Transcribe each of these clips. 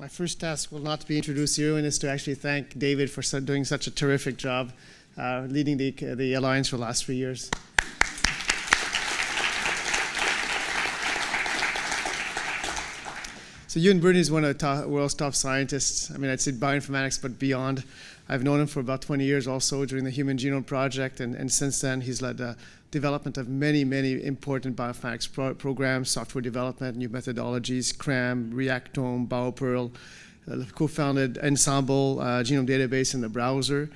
My first task will not be introduce and is to actually thank David for doing such a terrific job uh, leading the, the Alliance for the last three years. So Ewan Birney is one of the top, world's top scientists. I mean, I'd say bioinformatics, but beyond. I've known him for about 20 years also during the Human Genome Project, and, and since then he's led development of many, many important bioinformatics pro programs, software development, new methodologies, CRAM, Reactome, BioPerl, uh, co-founded Ensembl uh, genome database in the browser.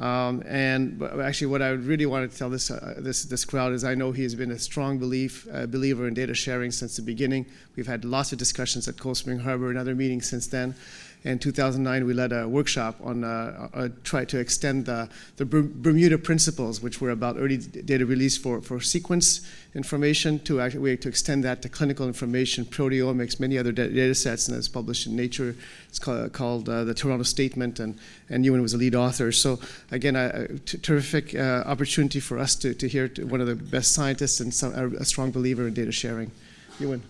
Um, and actually, what I really wanted to tell this, uh, this, this crowd is I know he has been a strong belief, uh, believer in data sharing since the beginning. We've had lots of discussions at Cold Spring Harbor and other meetings since then. In 2009, we led a workshop on uh, uh, try to extend the, the Bermuda principles, which were about early data release for, for sequence information, to actually to extend that to clinical information, proteomics, many other data sets, and it's published in Nature. It's called, called uh, the Toronto Statement, and, and Ewan was a lead author. So again, a, terrific uh, opportunity for us to, to hear to one of the best scientists and some, a, a strong believer in data sharing. Ewan.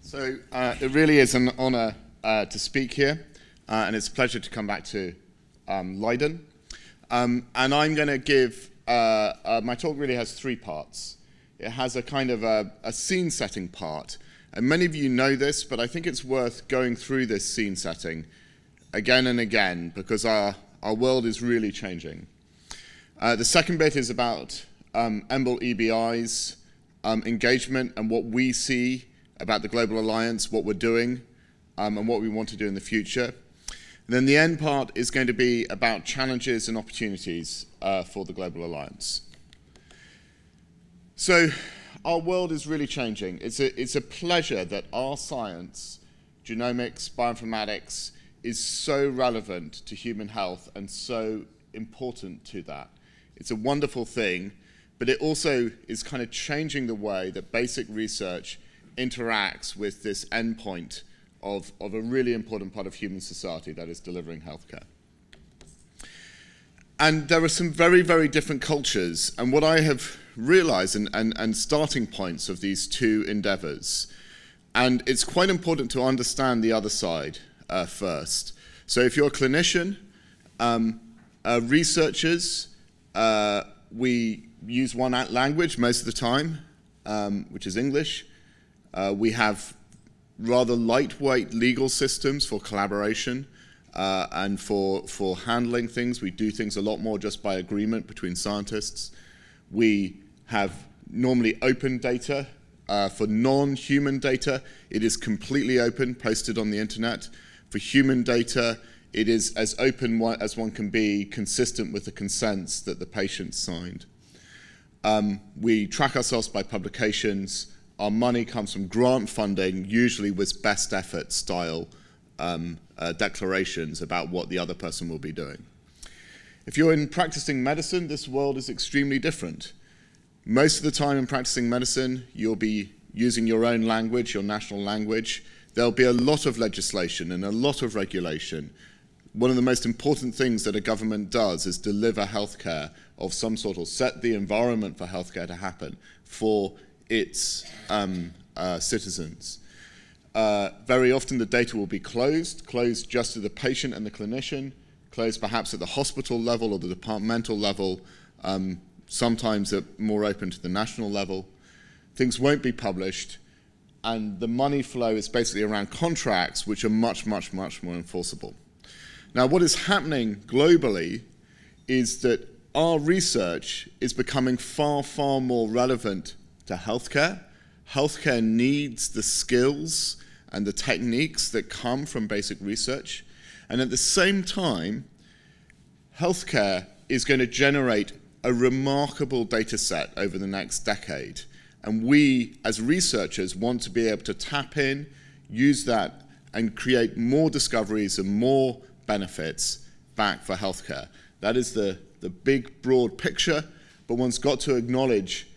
So uh, it really is an honor uh, to speak here, uh, and it's a pleasure to come back to um, Leiden. Um, and I'm going to give, uh, uh, my talk really has three parts. It has a kind of a, a scene setting part, and many of you know this, but I think it's worth going through this scene setting again and again because our, our world is really changing. Uh, the second bit is about um, EMBL EBI's um, engagement and what we see about the Global Alliance, what we're doing, um, and what we want to do in the future. And then the end part is going to be about challenges and opportunities uh, for the Global Alliance. So our world is really changing. It's a, it's a pleasure that our science, genomics, bioinformatics, is so relevant to human health and so important to that. It's a wonderful thing, but it also is kind of changing the way that basic research interacts with this endpoint of, of a really important part of human society, that is delivering healthcare. And there are some very, very different cultures. And what I have realized and, and, and starting points of these two endeavors, and it's quite important to understand the other side uh, first. So if you're a clinician, um, uh, researchers, uh, we use one language most of the time, um, which is English. Uh, we have rather lightweight legal systems for collaboration uh, and for, for handling things. We do things a lot more just by agreement between scientists. We have normally open data. Uh, for non-human data, it is completely open, posted on the internet. For human data, it is as open as one can be, consistent with the consents that the patient signed. Um, we track ourselves by publications. Our money comes from grant funding, usually with best effort style um, uh, declarations about what the other person will be doing. If you're in practicing medicine, this world is extremely different. Most of the time in practicing medicine, you'll be using your own language, your national language. There'll be a lot of legislation and a lot of regulation. One of the most important things that a government does is deliver healthcare of some sort or set the environment for healthcare to happen for its um, uh, citizens. Uh, very often the data will be closed, closed just to the patient and the clinician, closed perhaps at the hospital level or the departmental level, um, sometimes more open to the national level. Things won't be published, and the money flow is basically around contracts which are much, much, much more enforceable. Now, what is happening globally is that our research is becoming far, far more relevant to healthcare. Healthcare needs the skills and the techniques that come from basic research. And at the same time, healthcare is going to generate a remarkable data set over the next decade. And we, as researchers, want to be able to tap in, use that, and create more discoveries and more benefits back for healthcare. That is the, the big, broad picture, but one's got to acknowledge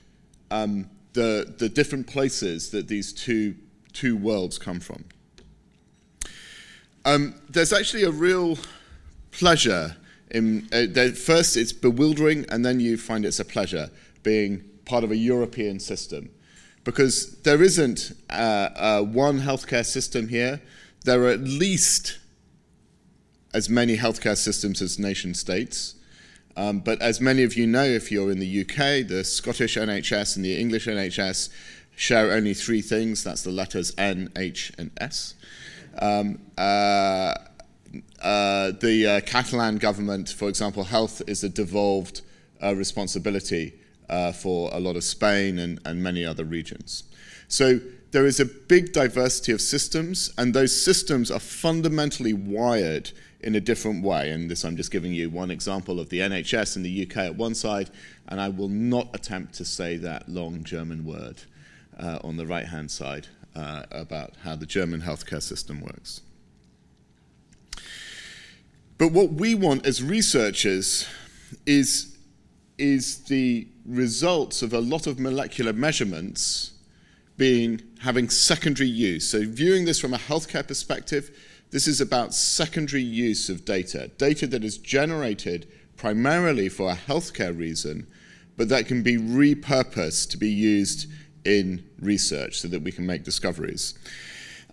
um, the, the different places that these two, two worlds come from. Um, there's actually a real pleasure in, uh, first it's bewildering and then you find it's a pleasure. being part of a European system. Because there isn't uh, uh, one healthcare system here, there are at least as many healthcare systems as nation states. Um, but as many of you know, if you're in the UK, the Scottish NHS and the English NHS share only three things. That's the letters N, H, and S. Um, uh, uh, the uh, Catalan government, for example, health is a devolved uh, responsibility uh, for a lot of Spain and, and many other regions. So there is a big diversity of systems, and those systems are fundamentally wired in a different way. And this, I'm just giving you one example of the NHS in the UK at one side, and I will not attempt to say that long German word uh, on the right hand side uh, about how the German healthcare system works. But what we want as researchers is, is the results of a lot of molecular measurements being having secondary use. So viewing this from a healthcare perspective, this is about secondary use of data, data that is generated primarily for a healthcare reason, but that can be repurposed to be used in research so that we can make discoveries.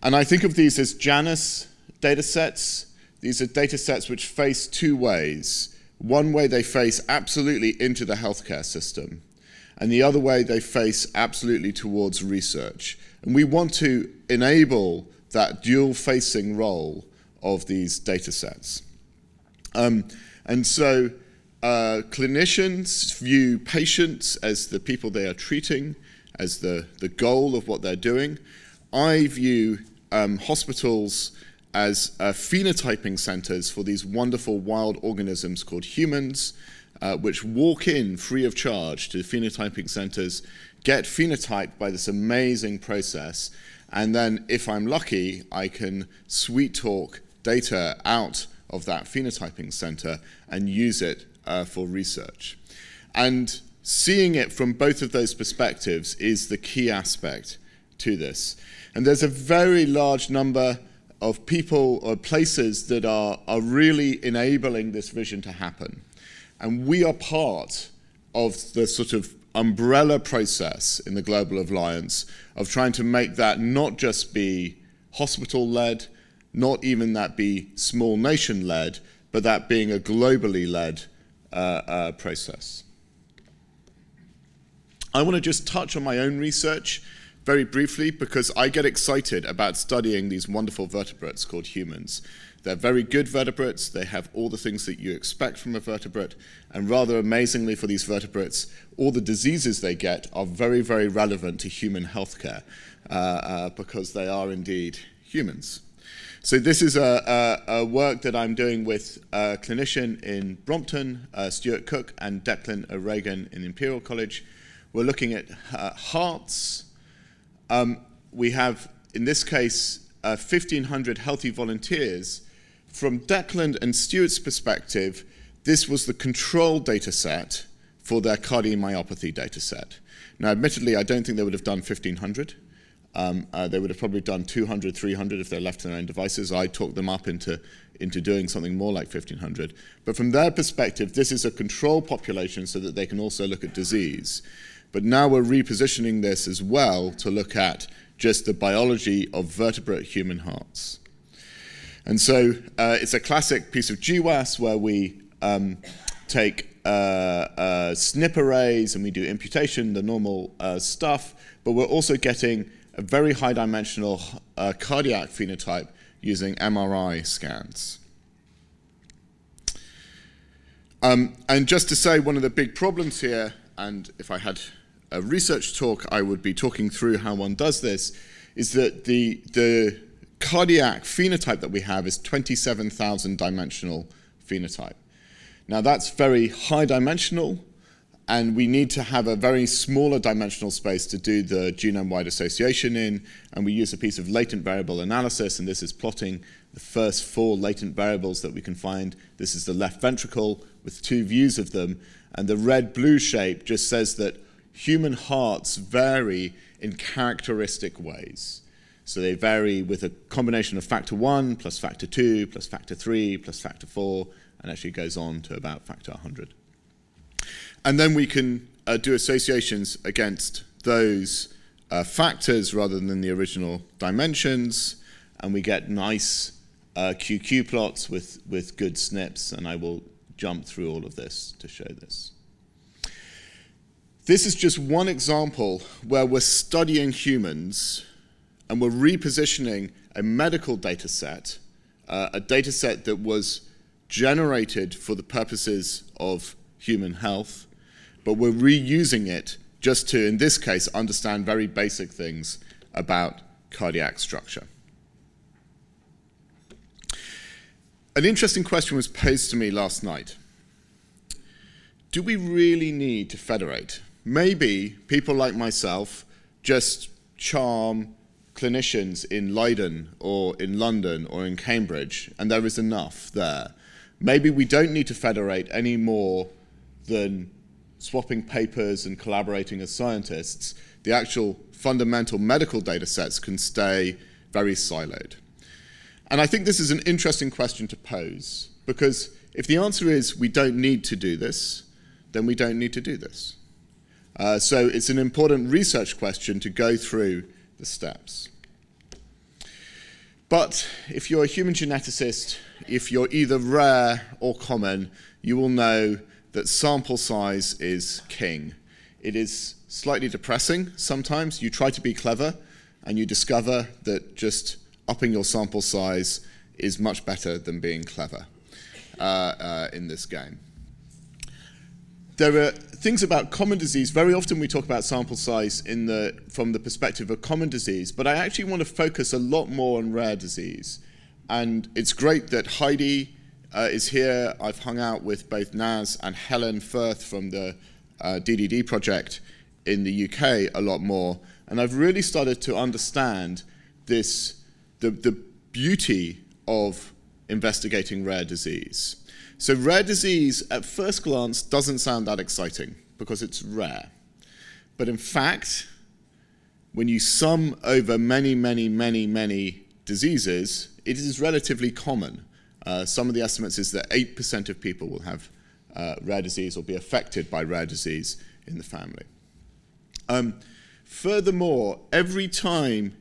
And I think of these as Janus data sets. These are data sets which face two ways. One way they face absolutely into the healthcare system, and the other way they face absolutely towards research. And we want to enable that dual facing role of these data sets. Um, and so uh, clinicians view patients as the people they are treating, as the, the goal of what they're doing. I view um, hospitals as uh, phenotyping centers for these wonderful wild organisms called humans, uh, which walk in free of charge to phenotyping centers, get phenotyped by this amazing process, and then, if I'm lucky, I can sweet talk data out of that phenotyping center and use it uh, for research. And seeing it from both of those perspectives is the key aspect to this. And there's a very large number of people or places that are, are really enabling this vision to happen. And we are part of the sort of umbrella process in the Global Alliance of trying to make that not just be hospital led, not even that be small nation led, but that being a globally led uh, uh, process. I want to just touch on my own research very briefly because I get excited about studying these wonderful vertebrates called humans. They're very good vertebrates, they have all the things that you expect from a vertebrate, and rather amazingly for these vertebrates, all the diseases they get are very, very relevant to human healthcare uh, uh, because they are indeed humans. So this is a, a, a, work that I'm doing with a clinician in Brompton, uh, Stuart Cook, and Declan O'Regan in Imperial College. We're looking at uh, hearts. Um, we have, in this case, uh, 1,500 healthy volunteers. From Declan and Stuart's perspective, this was the control data set for their cardiomyopathy data set. Now, admittedly, I don't think they would have done 1,500. Um, uh, they would have probably done 200, 300 if they're left their own devices. I talked them up into, into doing something more like 1,500. But from their perspective, this is a control population so that they can also look at disease. But now we're repositioning this as well to look at just the biology of vertebrate human hearts. And so uh, it's a classic piece of GWAS where we um, take uh, uh, SNP arrays and we do imputation, the normal uh, stuff, but we're also getting a very high dimensional uh, cardiac phenotype using MRI scans. Um, and just to say, one of the big problems here, and if I had a research talk, I would be talking through how one does this, is that the, the cardiac phenotype that we have is 27,000 dimensional phenotype. Now that's very high dimensional, and we need to have a very smaller dimensional space to do the genome-wide association in, and we use a piece of latent variable analysis, and this is plotting the first four latent variables that we can find. This is the left ventricle with two views of them, and the red-blue shape just says that human hearts vary in characteristic ways. So they vary with a combination of factor 1 plus factor 2 plus factor 3 plus factor 4, and actually goes on to about factor 100. And then we can uh, do associations against those uh, factors rather than the original dimensions, and we get nice uh, QQ plots with, with good SNPs, and I will jump through all of this to show this. This is just one example where we're studying humans and we're repositioning a medical data set, uh, a data set that was generated for the purposes of human health, but we're reusing it just to, in this case, understand very basic things about cardiac structure. An interesting question was posed to me last night. Do we really need to federate? Maybe people like myself just charm clinicians in Leiden or in London or in Cambridge, and there is enough there. Maybe we don't need to federate any more than swapping papers and collaborating as scientists. The actual fundamental medical data sets can stay very siloed. And I think this is an interesting question to pose because if the answer is we don't need to do this, then we don't need to do this. Uh, so it's an important research question to go through the steps. But if you're a human geneticist, if you're either rare or common, you will know that sample size is king. It is slightly depressing sometimes. You try to be clever and you discover that just upping your sample size is much better than being clever uh, uh, in this game. There are things about common disease. Very often we talk about sample size in the, from the perspective of common disease, but I actually want to focus a lot more on rare disease. And it's great that Heidi uh, is here. I've hung out with both Naz and Helen Firth from the uh, DDD project in the UK a lot more. And I've really started to understand this, the, the beauty of investigating rare disease. So rare disease, at first glance, doesn't sound that exciting because it's rare. But in fact, when you sum over many, many, many, many diseases, it is relatively common. Uh, some of the estimates is that 8% of people will have uh, rare disease or be affected by rare disease in the family. Um, furthermore, every time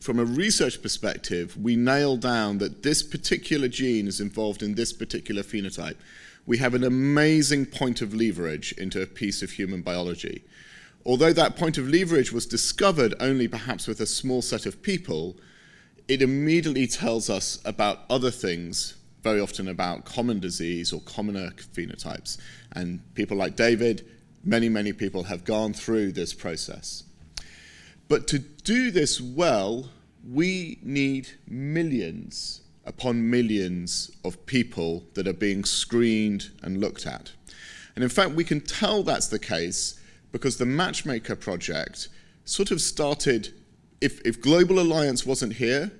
from a research perspective, we nail down that this particular gene is involved in this particular phenotype, we have an amazing point of leverage into a piece of human biology. Although that point of leverage was discovered only perhaps with a small set of people, it immediately tells us about other things, very often about common disease or commoner phenotypes. And people like David, many, many people have gone through this process. But to do this well, we need millions upon millions of people that are being screened and looked at. And in fact, we can tell that's the case because the Matchmaker project sort of started, if, if Global Alliance wasn't here,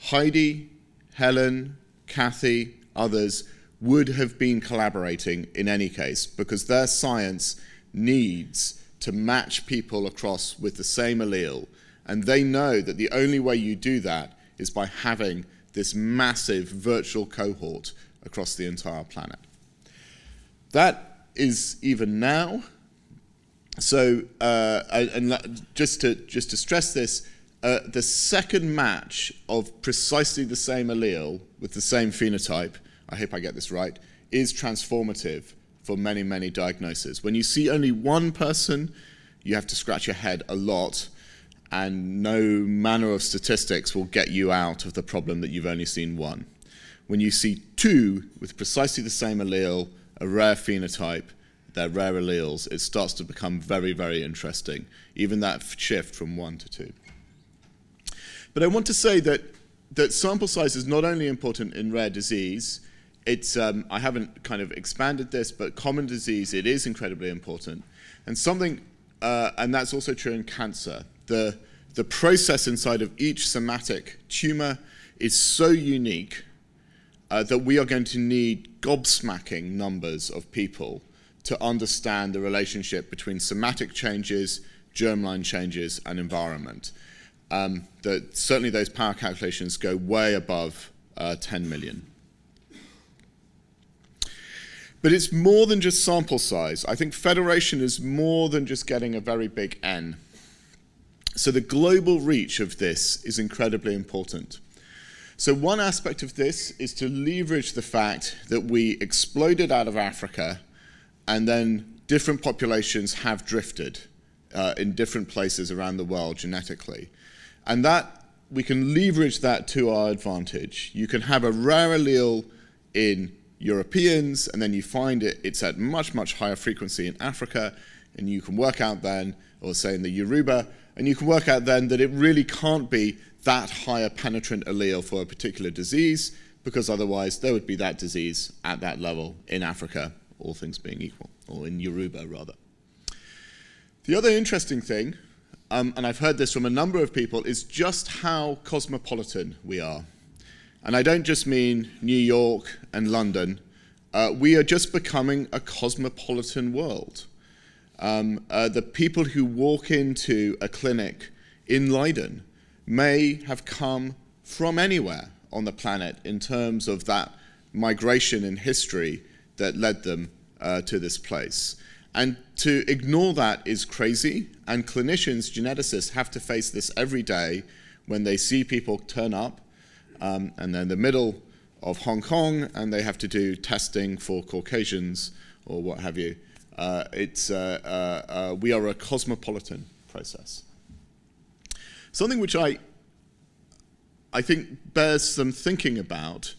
Heidi, Helen, Kathy, others would have been collaborating in any case because their science needs to match people across with the same allele. And they know that the only way you do that is by having this massive virtual cohort across the entire planet. That is even now. So, uh, and just to, just to stress this, uh, the second match of precisely the same allele with the same phenotype, I hope I get this right, is transformative for many, many diagnoses. When you see only one person, you have to scratch your head a lot, and no manner of statistics will get you out of the problem that you've only seen one. When you see two with precisely the same allele, a rare phenotype, they're rare alleles, it starts to become very, very interesting, even that shift from one to two. But I want to say that, that sample size is not only important in rare disease, it's, um, I haven't kind of expanded this, but common disease, it is incredibly important. And something, uh, and that's also true in cancer. The, the process inside of each somatic tumor is so unique uh, that we are going to need gobsmacking numbers of people to understand the relationship between somatic changes, germline changes, and environment. Um, that certainly those power calculations go way above uh, 10 million. But it's more than just sample size. I think federation is more than just getting a very big N. So the global reach of this is incredibly important. So one aspect of this is to leverage the fact that we exploded out of Africa and then different populations have drifted uh, in different places around the world genetically. And that we can leverage that to our advantage. You can have a rare allele in Europeans, and then you find it, it's at much, much higher frequency in Africa, and you can work out then, or say in the Yoruba, and you can work out then that it really can't be that higher penetrant allele for a particular disease, because otherwise there would be that disease at that level in Africa, all things being equal, or in Yoruba rather. The other interesting thing, um, and I've heard this from a number of people, is just how cosmopolitan we are. And I don't just mean New York and London. Uh, we are just becoming a cosmopolitan world. Um, uh, the people who walk into a clinic in Leiden may have come from anywhere on the planet in terms of that migration in history that led them uh, to this place. And to ignore that is crazy, and clinicians, geneticists, have to face this every day when they see people turn up um, and they're in the middle of Hong Kong and they have to do testing for Caucasians or what have you. Uh, it's, uh, uh, uh we are a cosmopolitan process. Something which I, I think bears some thinking about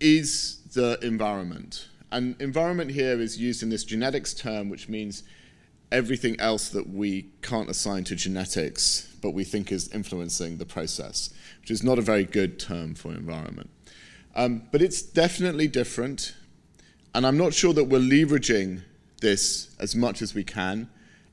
is the environment. And environment here is used in this genetics term, which means everything else that we can't assign to genetics, but we think is influencing the process, which is not a very good term for environment. Um, but it's definitely different, and I'm not sure that we're leveraging this as much as we can.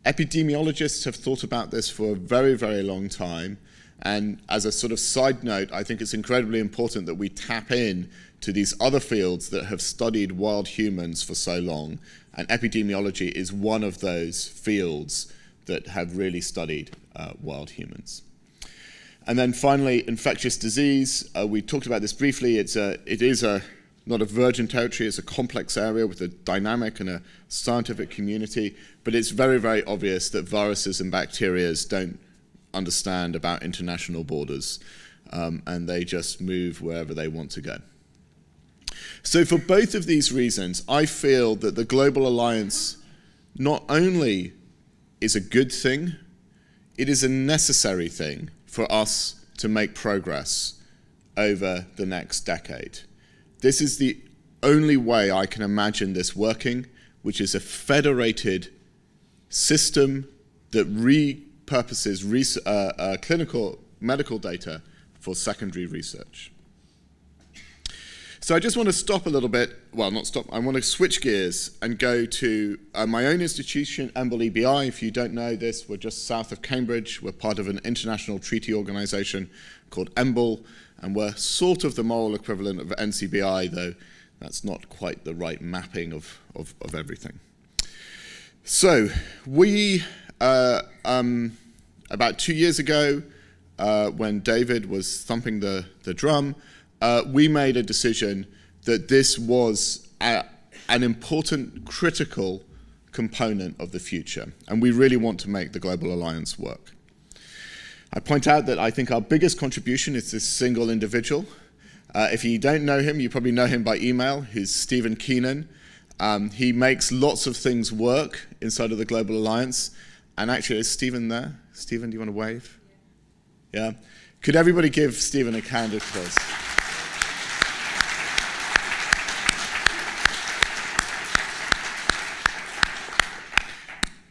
Epidemiologists have thought about this for a very, very long time. And as a sort of side note, I think it's incredibly important that we tap in to these other fields that have studied wild humans for so long. And epidemiology is one of those fields that have really studied uh, wild humans. And then finally, infectious disease. Uh, we talked about this briefly. It's a, it is a not a virgin territory. It's a complex area with a dynamic and a scientific community. But it's very, very obvious that viruses and bacteria don't understand about international borders, um, and they just move wherever they want to go. So, for both of these reasons, I feel that the Global Alliance not only is a good thing, it is a necessary thing for us to make progress over the next decade. This is the only way I can imagine this working, which is a federated system that repurposes uh, uh, clinical medical data for secondary research. So I just want to stop a little bit. Well, not stop. I want to switch gears and go to uh, my own institution, EMBL EBI. If you don't know this, we're just south of Cambridge. We're part of an international treaty organization called EMBL, and we're sort of the moral equivalent of NCBI, though that's not quite the right mapping of, of, of everything. So we, uh, um, about two years ago, uh, when David was thumping the, the drum, uh, we made a decision that this was a, an important, critical component of the future, and we really want to make the Global Alliance work. I point out that I think our biggest contribution is this single individual. Uh, if you don't know him, you probably know him by email. He's Stephen Keenan. Um, he makes lots of things work inside of the Global Alliance. And actually, is Stephen there? Stephen, do you want to wave? Yeah? Could everybody give Stephen a hand of applause?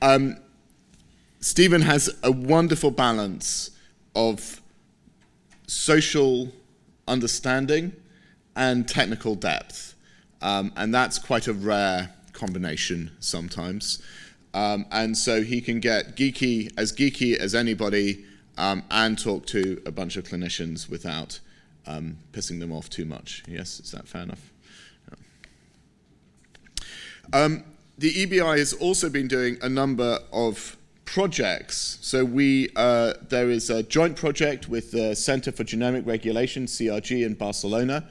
Um, Stephen has a wonderful balance of social understanding and technical depth. Um, and that's quite a rare combination sometimes. Um, and so he can get geeky, as geeky as anybody, um, and talk to a bunch of clinicians without um, pissing them off too much. Yes, is that fair enough? Yeah. The EBI has also been doing a number of projects. So we, uh, there is a joint project with the Center for Genomic Regulation, CRG, in Barcelona,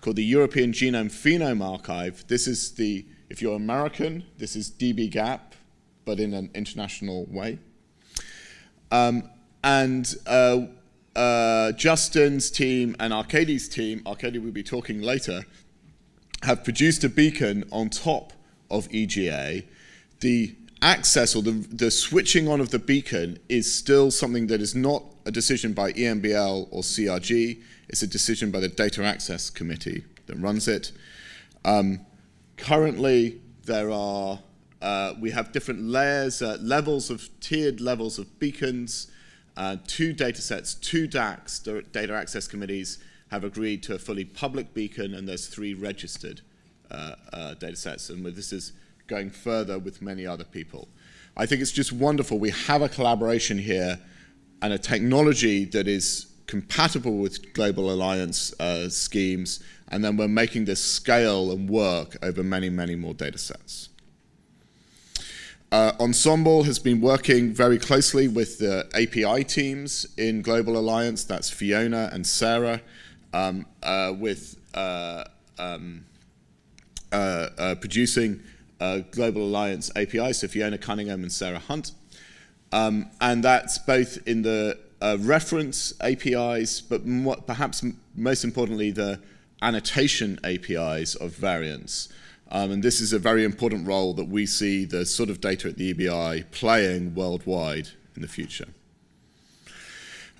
called the European Genome Phenome Archive. This is the If you're American, this is dbGaP, but in an international way. Um, and uh, uh, Justin's team and Arcadi's team, Arcadie will be talking later, have produced a beacon on top of EGA. The access or the, the switching on of the beacon is still something that is not a decision by EMBL or CRG. It's a decision by the Data Access Committee that runs it. Um, currently, there are uh, we have different layers, uh, levels of tiered levels of beacons. Uh, two data sets, two DACs, data access committees, have agreed to a fully public beacon, and there's three registered data sets. And this is going further with many other people. I think it's just wonderful. We have a collaboration here and a technology that is compatible with Global Alliance uh, schemes, and then we're making this scale and work over many, many more data sets. Uh, Ensembl has been working very closely with the API teams in Global Alliance, that's Fiona and Sarah, um, uh, with uh, um, uh, uh, producing uh, Global Alliance APIs, so Fiona Cunningham and Sarah Hunt. Um, and that's both in the reference APIs, but perhaps most importantly, the annotation APIs of variants. Um, and this is a very important role that we see the sort of data at the EBI playing worldwide in the future.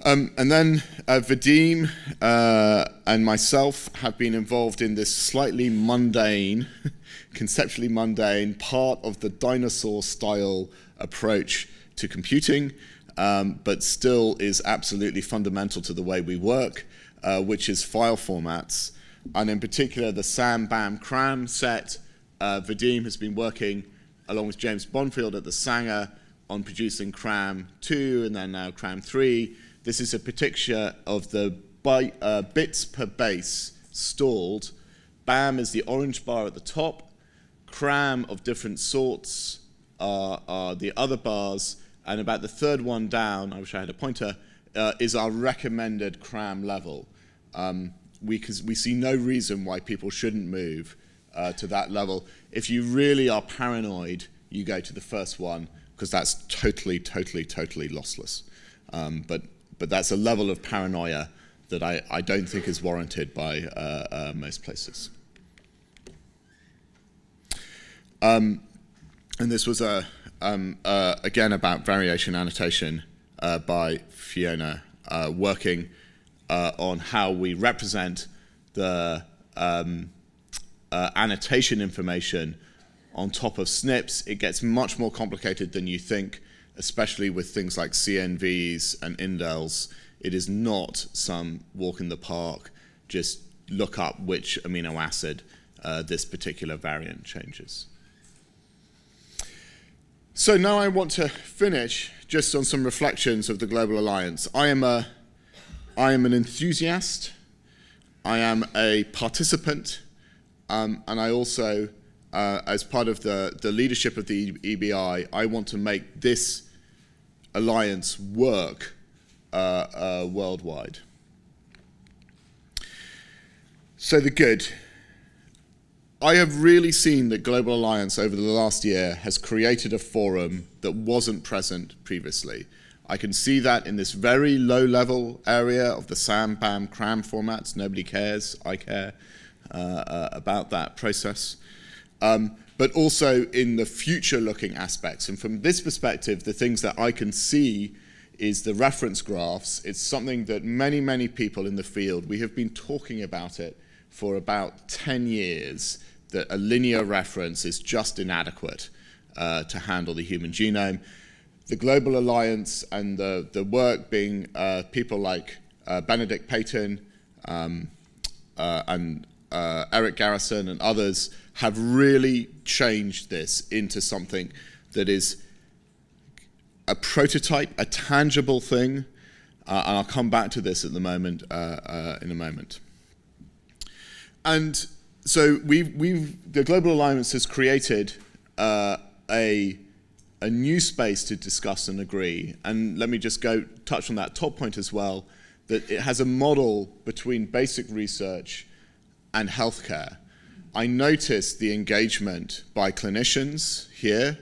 Um, and then uh, Vadim uh, and myself have been involved in this slightly mundane, conceptually mundane part of the dinosaur style approach to computing, um, but still is absolutely fundamental to the way we work, uh, which is file formats. And in particular, the SAM, BAM, CRAM set uh, Vadim has been working along with James Bonfield at the Sanger on producing CRAM 2 and then now CRAM 3. This is a picture of the byte, uh, bits per base stalled. BAM is the orange bar at the top. CRAM of different sorts are, are the other bars. And about the third one down, I wish I had a pointer, uh, is our recommended CRAM level. Um, we, we see no reason why people shouldn't move uh, to that level. If you really are paranoid, you go to the first one because that's totally, totally, totally lossless. Um, but, but that's a level of paranoia that I, I don't think is warranted by uh, uh, most places. Um, and this was, a, um, uh, again, about variation annotation uh, by Fiona, uh, working uh, on how we represent the um, annotation information on top of SNPs, it gets much more complicated than you think, especially with things like CNVs and indels. It is not some walk in the park, just look up which amino acid uh, this particular variant changes. So now I want to finish just on some reflections of the Global Alliance. I am, a, I am an enthusiast. I am a participant um, and I also, uh, as part of the, the leadership of the EBI, I want to make this alliance work uh, uh, worldwide. So the good. I have really seen that Global Alliance over the last year has created a forum that wasn't present previously. I can see that in this very low level area of the SAM, BAM, CRAM formats. Nobody cares. I care. Uh, uh, about that process. Um, but also in the future looking aspects. And from this perspective, the things that I can see is the reference graphs. It's something that many, many people in the field, we have been talking about it for about 10 years, that a linear reference is just inadequate uh, to handle the human genome. The Global Alliance and the, the work being uh, people like uh, Benedict Paten um, uh, and uh, Erik Garrison and others have really changed this into something that is a prototype, a tangible thing, uh, and I'll come back to this at the moment uh, uh, in a moment. And so we've, we've, the Global Alliance has created uh, a, a new space to discuss and agree. And let me just go touch on that top point as well, that it has a model between basic research and healthcare. I noticed the engagement by clinicians here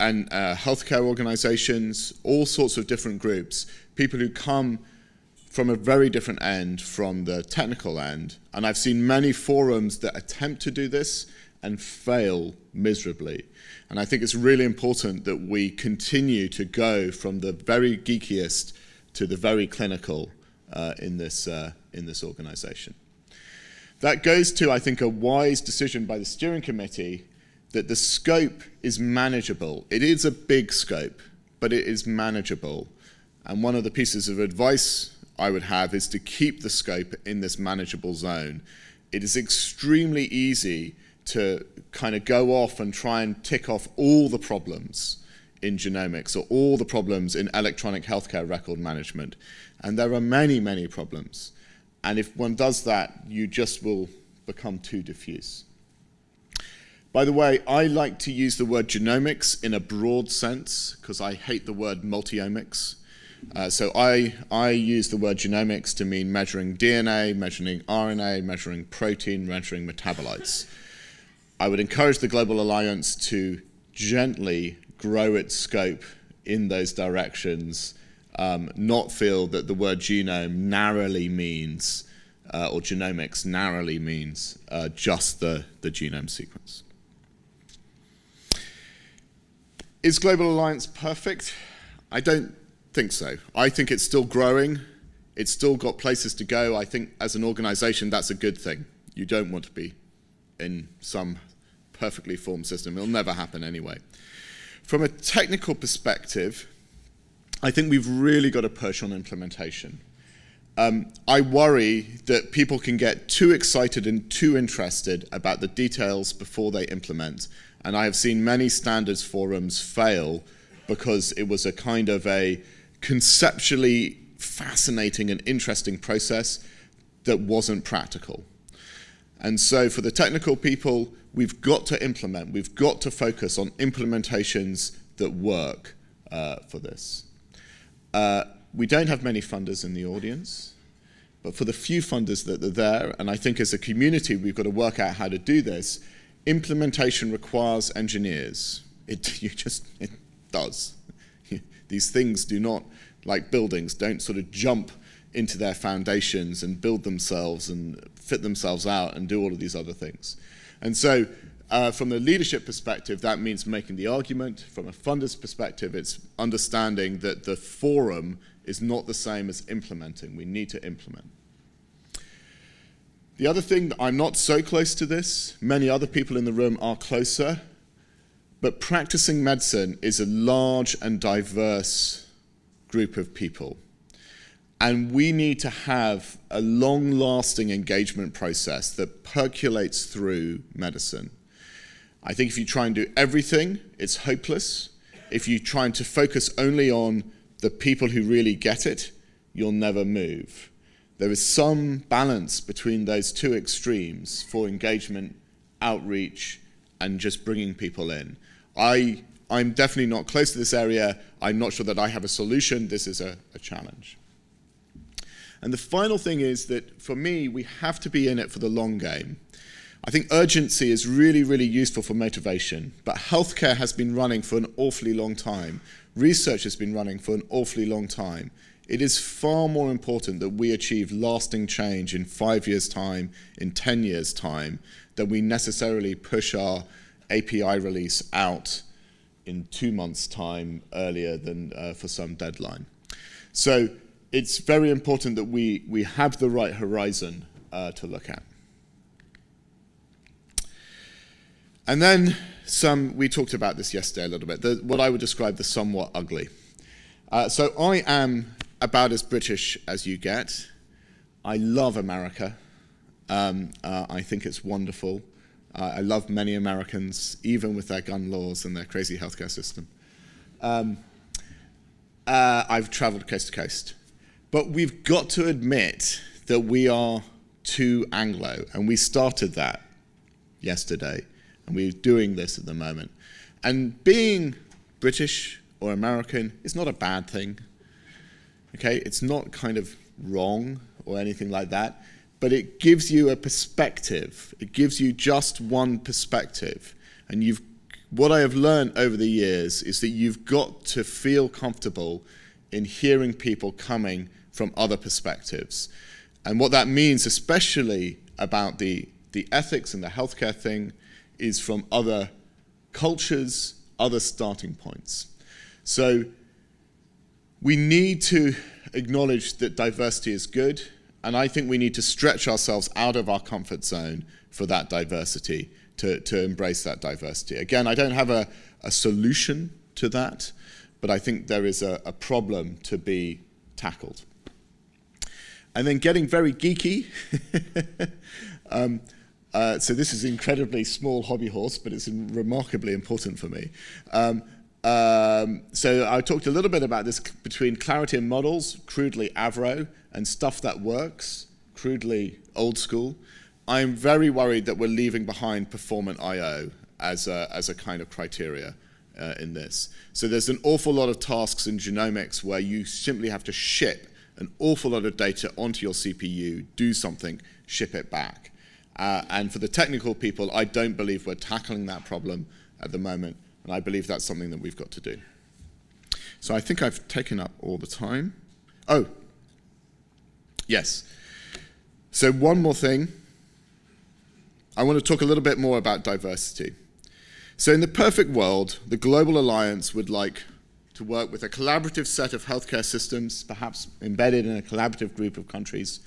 and uh, healthcare organizations, all sorts of different groups, people who come from a very different end from the technical end. And I've seen many forums that attempt to do this and fail miserably. And I think it's really important that we continue to go from the very geekiest to the very clinical uh, in, this, uh, in this organization. That goes to, I think, a wise decision by the steering committee that the scope is manageable. It is a big scope, but it is manageable. And one of the pieces of advice I would have is to keep the scope in this manageable zone. It is extremely easy to kind of go off and try and tick off all the problems in genomics or all the problems in electronic healthcare record management. And there are many, many problems. And if one does that, you just will become too diffuse. By the way, I like to use the word genomics in a broad sense because I hate the word multiomics. Uh, so I, I use the word genomics to mean measuring DNA, measuring RNA, measuring protein, measuring metabolites. I would encourage the Global Alliance to gently grow its scope in those directions, um, not feel that the word genome narrowly means, uh, or genomics narrowly means, uh, just the, the genome sequence. Is Global Alliance perfect? I don't think so. I think it's still growing. It's still got places to go. I think as an organization, that's a good thing. You don't want to be in some perfectly formed system. It'll never happen anyway. From a technical perspective, I think we've really got to push on implementation. Um, I worry that people can get too excited and too interested about the details before they implement. And I have seen many standards forums fail because it was a kind of a conceptually fascinating and interesting process that wasn't practical. And so for the technical people, we've got to implement, we've got to focus on implementations that work uh, for this. Uh, we don't have many funders in the audience, but for the few funders that are there, and I think as a community we've got to work out how to do this, implementation requires engineers. It, you just, it does. These things do not, like buildings, don't sort of jump into their foundations and build themselves and fit themselves out and do all of these other things. And so uh, from the leadership perspective, that means making the argument. From a funder's perspective, it's understanding that the forum is not the same as implementing. We need to implement. The other thing, I'm not so close to this. Many other people in the room are closer. But practicing medicine is a large and diverse group of people. And we need to have a long lasting engagement process that percolates through medicine. I think if you try and do everything, it's hopeless. If you try to focus only on the people who really get it, you'll never move. There is some balance between those two extremes for engagement, outreach, and just bringing people in. I, I'm definitely not close to this area. I'm not sure that I have a solution. This is a, a challenge. And the final thing is that for me, we have to be in it for the long game. I think urgency is really, really useful for motivation, but healthcare has been running for an awfully long time. Research has been running for an awfully long time. It is far more important that we achieve lasting change in five years' time, in 10 years' time, than we necessarily push our API release out in two months' time earlier than uh, for some deadline. So it's very important that we, we have the right horizon uh, to look at. And then some, we talked about this yesterday a little bit, the, what I would describe the somewhat ugly. Uh, so I am about as British as you get. I love America. Um, uh, I think it's wonderful. Uh, I love many Americans, even with their gun laws and their crazy healthcare system. Um, uh, I've traveled coast to coast. But we've got to admit that we are too Anglo, and we started that yesterday, and we're doing this at the moment. And being British or American is not a bad thing. Okay, it's not kind of wrong or anything like that, but it gives you a perspective. It gives you just one perspective. And you've, what I have learned over the years is that you've got to feel comfortable in hearing people coming from other perspectives. And what that means, especially about the, the ethics and the healthcare thing, is from other cultures, other starting points. So we need to acknowledge that diversity is good, and I think we need to stretch ourselves out of our comfort zone for that diversity, to, to embrace that diversity. Again, I don't have a, a solution to that, but I think there is a, a problem to be tackled. And then getting very geeky. um, uh, so this is incredibly small hobby horse, but it's remarkably important for me. Um, um, so I talked a little bit about this between clarity and models, crudely Avro, and stuff that works, crudely old school. I'm very worried that we're leaving behind performant I.O. as a, as a kind of criteria uh, in this. So there's an awful lot of tasks in genomics where you simply have to ship an awful lot of data onto your CPU, do something, ship it back. Uh, and for the technical people, I don't believe we're tackling that problem at the moment. And I believe that's something that we've got to do. So I think I've taken up all the time. Oh, yes. So one more thing. I want to talk a little bit more about diversity. So in the perfect world, the Global Alliance would like to work with a collaborative set of healthcare systems, perhaps embedded in a collaborative group of countries,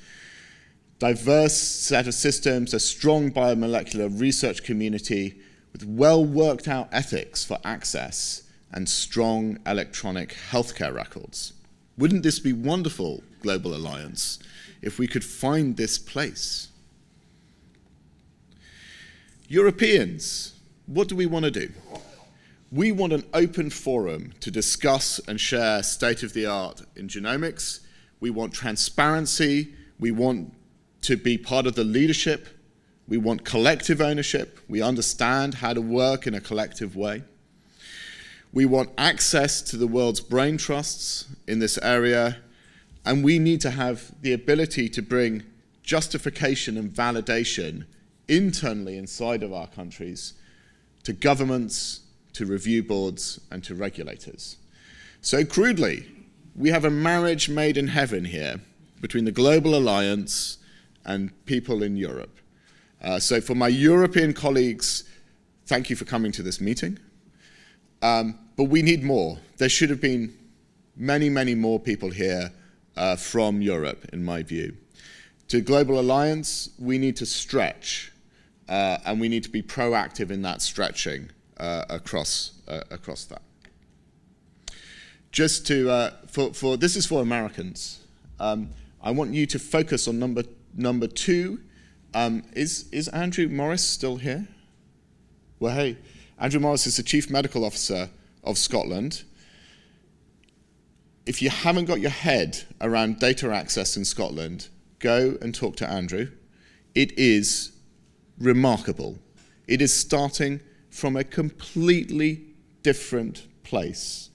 diverse set of systems, a strong biomolecular research community, with well worked out ethics for access and strong electronic healthcare records. Wouldn't this be wonderful, Global Alliance, if we could find this place? Europeans, what do we want to do? We want an open forum to discuss and share state of the art in genomics. We want transparency. We want to be part of the leadership we want collective ownership. We understand how to work in a collective way. We want access to the world's brain trusts in this area. And we need to have the ability to bring justification and validation internally inside of our countries to governments, to review boards, and to regulators. So, crudely, we have a marriage made in heaven here between the Global Alliance and people in Europe. Uh, so for my European colleagues, thank you for coming to this meeting. Um, but we need more. There should have been many, many more people here uh, from Europe, in my view. To Global Alliance, we need to stretch, uh, and we need to be proactive in that stretching uh, across, uh, across that. Just to, uh, for, for, this is for Americans. Um, I want you to focus on number, number two, um, is, is Andrew Morris still here? Well, hey, Andrew Morris is the Chief Medical Officer of Scotland. If you haven't got your head around data access in Scotland, go and talk to Andrew. It is remarkable. It is starting from a completely different place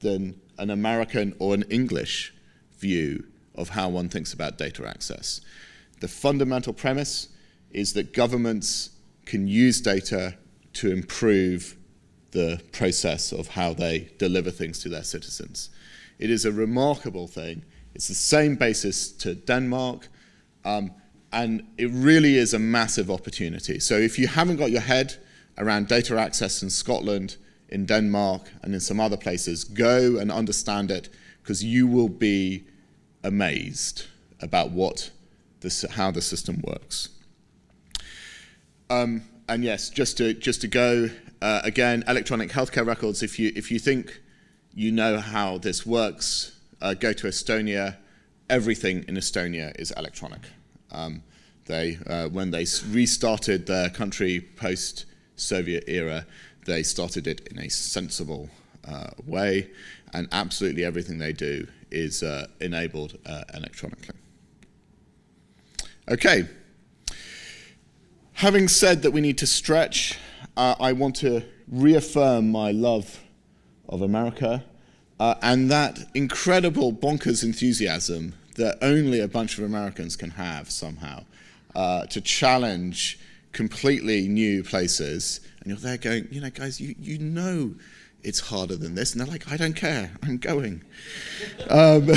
than an American or an English view of how one thinks about data access. The fundamental premise is that governments can use data to improve the process of how they deliver things to their citizens. It is a remarkable thing. It's the same basis to Denmark, um, and it really is a massive opportunity. So if you haven't got your head around data access in Scotland, in Denmark, and in some other places, go and understand it, because you will be amazed about what how the system works. Um, and yes, just to, just to go, uh, again, electronic healthcare records, if you, if you think you know how this works, uh, go to Estonia. Everything in Estonia is electronic. Um, they, uh, when they restarted their country post-Soviet era, they started it in a sensible uh, way, and absolutely everything they do is uh, enabled uh, electronically. Okay. Having said that we need to stretch, uh, I want to reaffirm my love of America uh, and that incredible bonkers enthusiasm that only a bunch of Americans can have somehow uh, to challenge completely new places. And you're there going, you know, guys, you, you know it's harder than this. And they're like, I don't care, I'm going. um,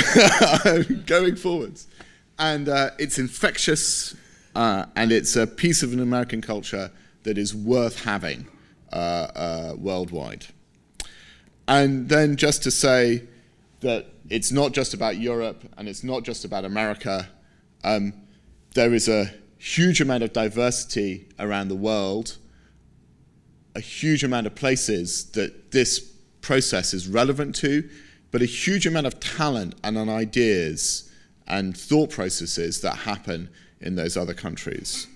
I'm going forwards. And uh, it's infectious, uh, and it's a piece of an American culture that is worth having uh, uh worldwide. And then just to say that it's not just about Europe and it's not just about America. Um, there is a huge amount of diversity around the world, a huge amount of places that this process is relevant to, but a huge amount of talent and ideas and thought processes that happen in those other countries.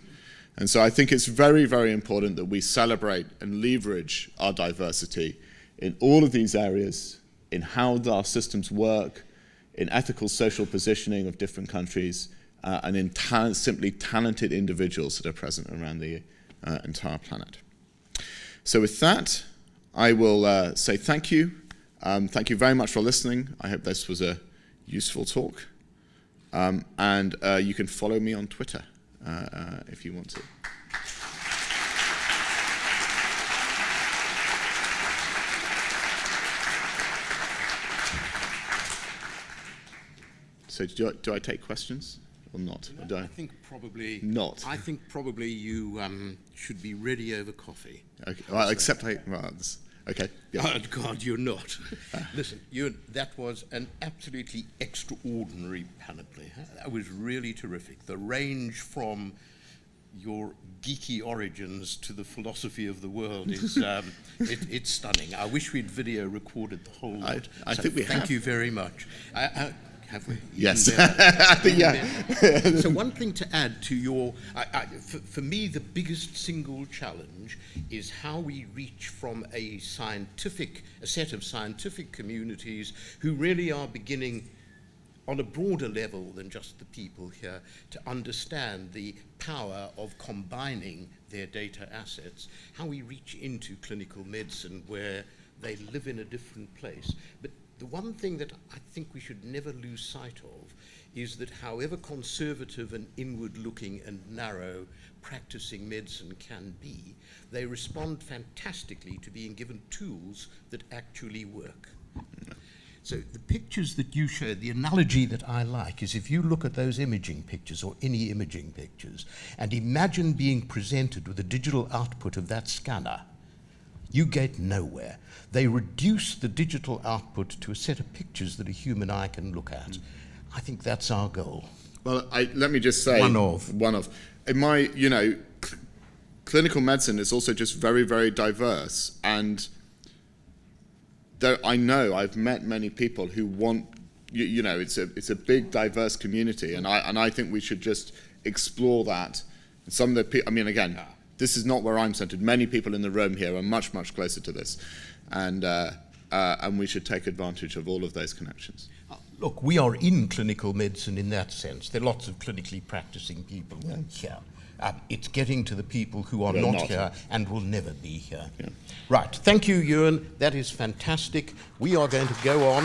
And so I think it's very, very important that we celebrate and leverage our diversity in all of these areas, in how our systems work, in ethical social positioning of different countries, uh, and in ta simply talented individuals that are present around the uh, entire planet. So with that, I will uh, say thank you. Um, thank you very much for listening. I hope this was a useful talk. Um, and uh, you can follow me on Twitter uh, uh, if you want to. So do I, do I take questions or not? No, I, I think probably not. I think probably you um, should be ready over coffee. Okay. Well, except I. Well, okay. Yeah. Oh God, you're not. Listen, you, that was an absolutely extraordinary panoply. That was really terrific. The range from your geeky origins to the philosophy of the world is um, it, it's stunning. I wish we'd video recorded the whole lot. I, I so think we thank have. you very much. I, I, have we? Yes. yeah. so one thing to add to your, I, I, for, for, me, the biggest single challenge is how we reach from a scientific, a set of scientific communities who really are beginning on a broader level than just the people here to understand the power of combining their data assets, how we reach into clinical medicine where they live in a different place. But the one thing that I think we should never lose sight of is that however conservative and inward looking and narrow practicing medicine can be, they respond fantastically to being given tools that actually work. So the pictures that you showed, the analogy that I like is if you look at those imaging pictures or any imaging pictures and imagine being presented with a digital output of that scanner, you get nowhere. They reduce the digital output to a set of pictures that a human eye can look at. Mm. I think that's our goal. Well, I, let me just say one of one of in my you know cl clinical medicine is also just very very diverse and there, I know I've met many people who want you, you know it's a it's a big diverse community and I and I think we should just explore that. And some of the people I mean again. Yeah this is not where I'm centered. Many people in the room here are much, much closer to this. And, uh, uh, and we should take advantage of all of those connections. Uh, look, we are in clinical medicine in that sense. There are lots of clinically practicing people yeah. here. Um, it's getting to the people who are not, not, here and will never be here. Yeah. Right. Thank you, Ewan. That is fantastic. We are going to go on.